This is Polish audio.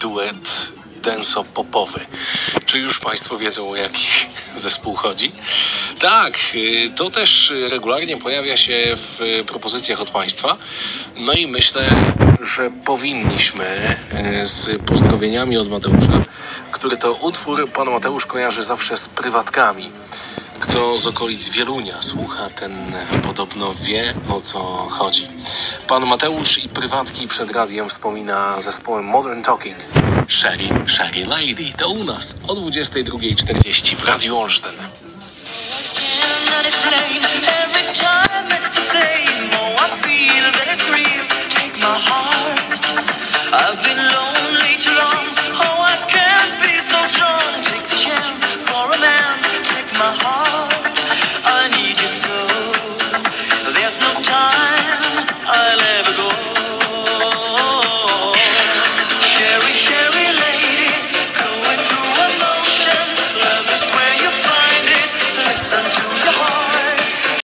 duet denso-popowy. Czy już Państwo wiedzą, o jaki zespół chodzi? Tak, y, to też regularnie pojawia się w propozycjach od Państwa. No i myślę, że powinniśmy y, z pozdrowieniami od Mateusza, który to utwór Pan Mateusz kojarzy zawsze z prywatkami. Kto z okolic Wielunia słucha, ten podobno wie o co chodzi. Pan Mateusz i prywatki przed radiem wspomina zespołem Modern Talking. Sherry, Sherry Lady, to u nas o 22.40 w Radiu Olsztyn. my heart